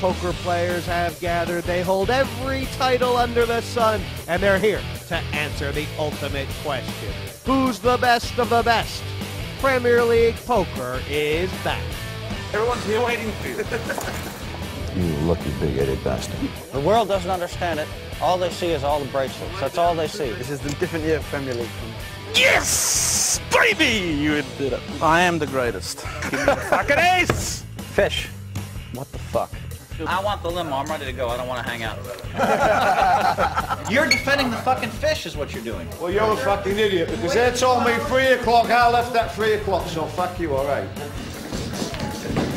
12 poker players have gathered. They hold every title under the sun, and they're here to answer the ultimate question. Who's the best of the best? Premier League Poker is back. Everyone's here waiting for you. You lucky big-headed bastard. The world doesn't understand it. All they see is all the bracelets. That's all they see. This is the different year of Premier League. Yes! Baby! You did it. I am the greatest. Give me the fucking ace! Fish. What the fuck? I want the limo. I'm ready to go. I don't want to hang out. you're defending the fucking fish, is what you're doing. Well, you're a fucking idiot because they told me three o'clock. I left at three o'clock, so fuck you, all right.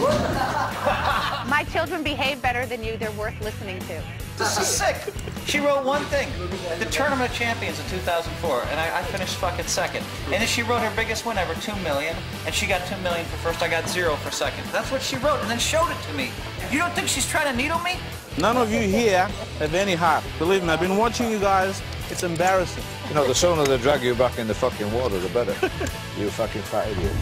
My children behave better than you. They're worth listening to. This is sick. She wrote one thing. The Tournament of Champions in 2004, and I, I finished fucking second. And then she wrote her biggest win ever, two million, and she got two million for first. I got zero for second. That's what she wrote, and then showed it to me. You don't think she's trying to needle me? None of you here have any heart. Believe me, I've been watching you guys. It's embarrassing. You know, the sooner they drag you back in the fucking water, the better. you fucking fat idiot.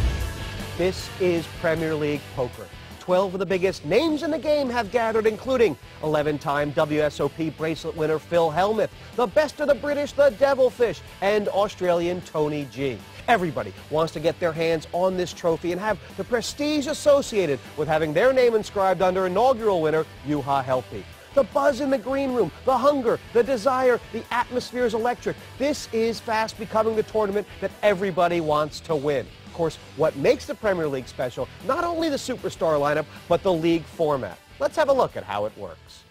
This is Premier League Poker. 12 of the biggest names in the game have gathered, including 11-time WSOP bracelet winner Phil Hellmuth, the best of the British, the Devilfish, and Australian Tony G. Everybody wants to get their hands on this trophy and have the prestige associated with having their name inscribed under inaugural winner Juha Helppi. The buzz in the green room, the hunger, the desire, the atmosphere is electric. This is fast becoming the tournament that everybody wants to win. Of course, what makes the Premier League special, not only the superstar lineup, but the league format. Let's have a look at how it works.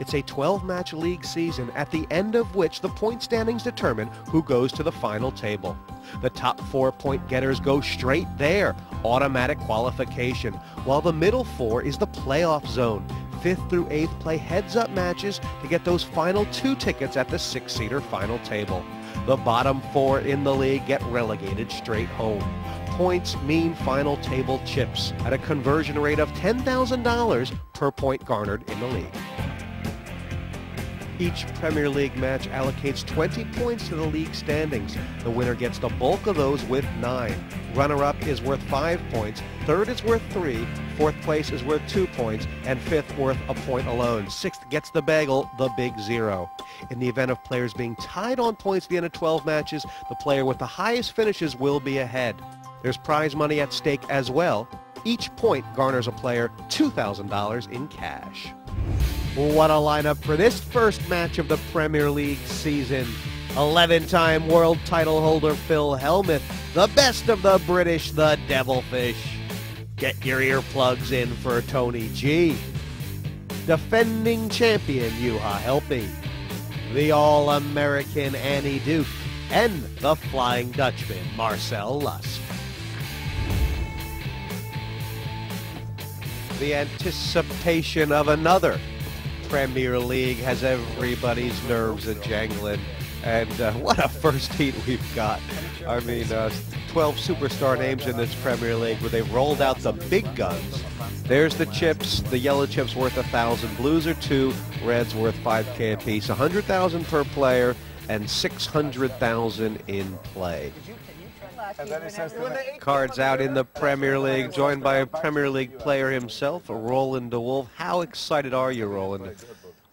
It's a 12-match league season at the end of which the point standings determine who goes to the final table. The top four point getters go straight there, automatic qualification, while the middle four is the playoff zone. Fifth through eighth play heads-up matches to get those final two tickets at the six-seater final table. The bottom four in the league get relegated straight home. Points mean final table chips at a conversion rate of $10,000 per point garnered in the league. Each Premier League match allocates 20 points to the league standings. The winner gets the bulk of those with 9. Runner-up is worth 5 points, third is worth 3, fourth place is worth 2 points, and fifth worth a point alone. Sixth gets the bagel, the big zero. In the event of players being tied on points at the end of 12 matches, the player with the highest finishes will be ahead. There's prize money at stake as well. Each point garners a player $2,000 in cash. What a lineup for this first match of the Premier League season. 11-time world title holder Phil Hellmuth, the best of the British, the Devilfish. Get your earplugs in for Tony G. Defending champion Juha Helppi. The All-American Annie Duke. And the Flying Dutchman Marcel Lüske. The anticipation of another Premier League has everybody's nerves a jangling. And uh, what a first heat we've got. I mean, uh, 12 superstar names in this Premier League where they've rolled out the big guns. There's the chips. The yellow chips worth a thousand. Blues are two. Reds worth 5k a piece. 100,000 per player and 600,000 in play. Cards out in the Premier League, joined by a Premier League player himself, Roland De Wolfe. How excited are you, Roland?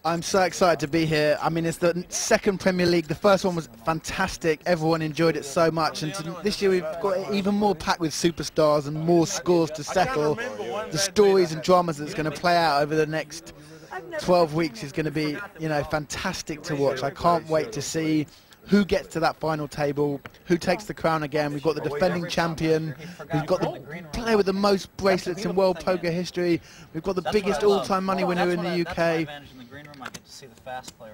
I'm so excited to be here. I mean, it's the second Premier League. The first one was fantastic. Everyone enjoyed it so much. And to, this year we've got even more packed with superstars and more scores to settle. The stories and dramas that's going to play out over the next 12 weeks is going to be, you know, fantastic to watch. I can't wait to see who gets to that final table, who takes the crown again. We've got the defending champion, we've got the player with the most bracelets in world poker history, we've got the biggest all-time money winner in the UK.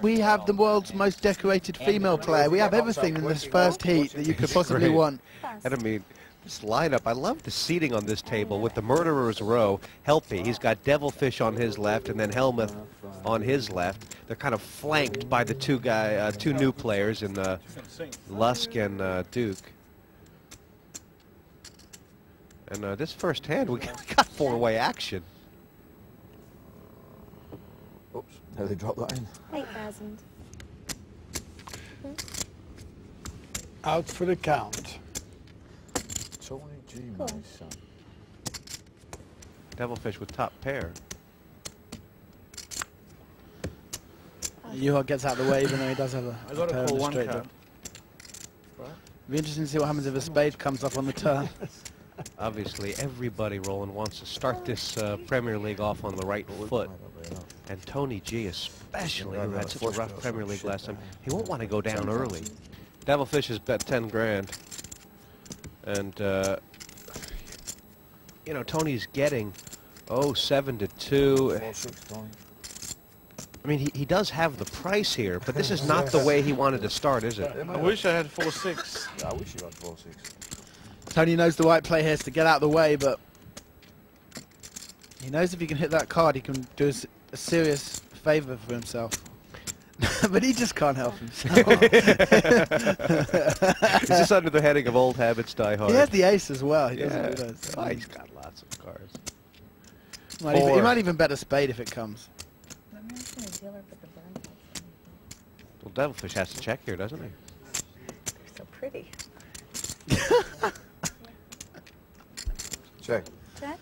We have the world's most decorated female player. We have everything in this first heat that you could possibly want. And I mean, this lineup, I love the seating on this table with the murderer's row. Helppi, he's got Devilfish on his left and then Hellmuth on his left. They're kind of flanked by the two guy, uh, two new players in uh, Lüske and uh, Duke. And uh, this first hand, we got four-way action. Oops, how they drop that in? 8,000. Out for the count. Tony G, cool. my son. Devilfish with top pair. Juha gets out of the way even though he does have a, I got a, a of one straight card. Right. Be interesting to see what happens if a spade comes up on the turn. Obviously, everybody, Roland, wants to start this uh, Premier League off on the right foot. And Tony G especially, who had such a rough Premier League last time, he won't want to go down early. Devilfish has bet 10 grand. And, uh, you know, Tony's getting, oh, 7 to 2. I mean, he, he does have the price here, but this is not the way he wanted to start, is it? I wish I had 4-6. Yeah, I wish you had four six. Tony knows the right play here is to get out of the way, but he knows if he can hit that card, he can do us a serious favour for himself. but he just can't help himself. Is this under the heading of old habits die hard? he has the ace as well. He doesn't Yeah. realise. Oh, he's got lots of cards. Might even, he might even bet a spade if it comes. Well, Devilfish has to check here, doesn't he? They're so pretty. Check. Check.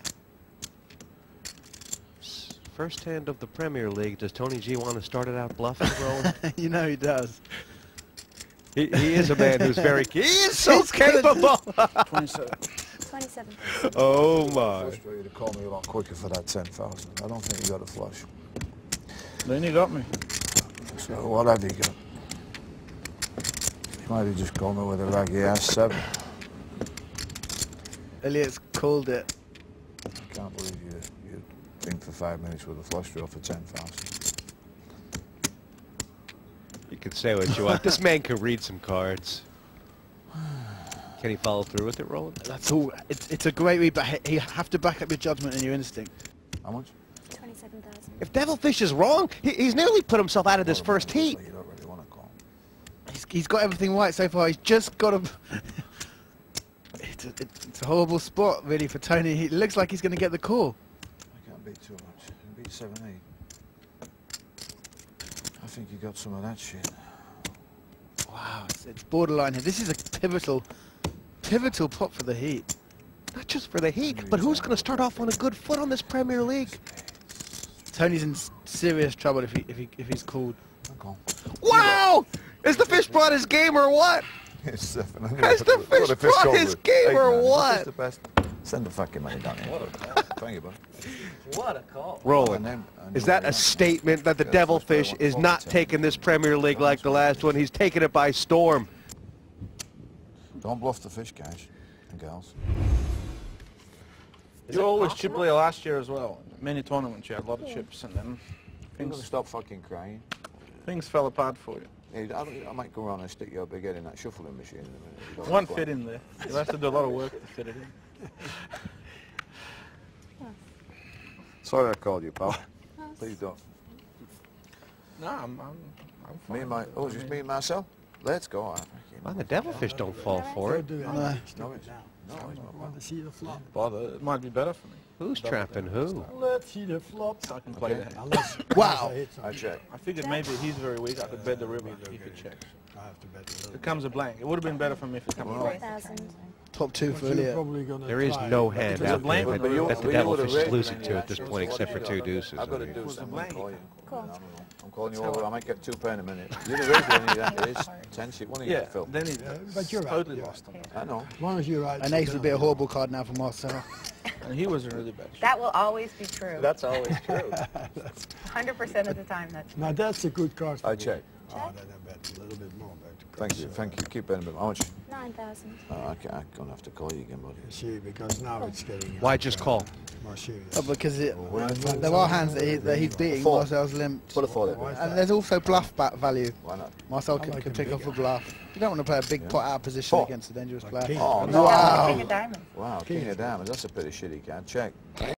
S- First hand of the Premier League. Does Tony G want to start it out bluffing, Roland? you know he does. he, he is a man who's very... He is so He's gonna- capable! 27. 27. oh, my. Flush for you to call me a lot quicker for that 10,000. I don't think you got a flush. Then you got me. So what have you got? You might have just gone there with a raggy ass seven. Ulliott's called it. I can't believe you you think for five minutes with a flush draw for 10,000. You can say what you want. This man can read some cards. Can he follow through with it, Roland? That's all. It's, it's a great read, but he- you have to back up your judgment and your instinct. How much? 27,000. If Devilfish is wrong, he, he's nearly put himself out of this first heat. You don't really want to call. He's, he's got everything right so far. He's just got to. it's, a, it's a horrible spot, really, for Tony. He looks like he's going to get the call. Beat too much. I beat 7 8. I think you got some of that shit. Wow, it's, it's borderline here. This is a pivotal, pivotal pot for the Heat. Not just for the heat, but who's going to start off on a good foot on this Premier League? Tony's in serious trouble if he if he if he's called. I'm. Wow! Is the fish brought his game or what? Seven. Has the fish brought his game or what? The best. Send the fucking money down here. Thank you, bud. What a call. Roland, And is that a what do you want? statement that the Yeah, the first player Devilfish is not taking this Premier League like the last one? He's taking it by storm. Don't bluff the fish, guys and gals. You always chip play last year as well. Many tournaments you had a lot of chips and then You're gonna things, stop fucking crying. things fell apart for you. Hey, I, I might go around and stick your big head in that shuffling machine in a minute. You don't One fit in there. You have to do a lot of work to fit it in. Sorry I called you, pal. Please don't. No, I'm, I'm, I'm fine. Me and my, oh, just me and myself? Let's go. I Well, the Devilfish don't fall for it. No. No, it's, no, it's not bad. Bother. It might be better for me. Who's trapping who? Let's see the flop. So I can play that. Wow. I hit I something, check. I figured maybe he's very weak. I could bet the river. He could check. I have to bet a little. It comes a blank. It would have been better for me if it comes a blank. 4,000. Top two But for you're Ulliott. probably gonna There is no it. hand out there that, with the- that the But you would've Devilfish is losing to at this point, except for two deuces. I've got to do I'm calling you. Cool. I'm, I'm calling you over. I might get two pen a minute. You'd have raised any of that. It is ten shit. One of you Yeah, Phil. then he but you're right, totally you're lost on that. I know. As long as you're right. An ace would be a horrible card now for Marcel. And he was in really bad shape. That will always be true. That's always true. 100% of the time, that's true. Now that's a good card. I me. Check. Oh, then I bet a little bit more. But Thank you. Thank you. Keep betting a bit. How much? 9,000. Oh, okay, I'm gonna have to call you again, buddy. See, because now it's getting. Why uh, just call? More serious. Oh, because it, Well, there are hands that, he, that he's beating. Four. Marcel's limped. Put a four there. And there's also bluff back value. Why not? Marcel can, like can pick off a bluff. You don't want to play a big pot out of position Four. against a dangerous Like player. king. Oh, no. Wow. of diamonds. Wow, king of diamonds. That's a pretty shitty card. Check.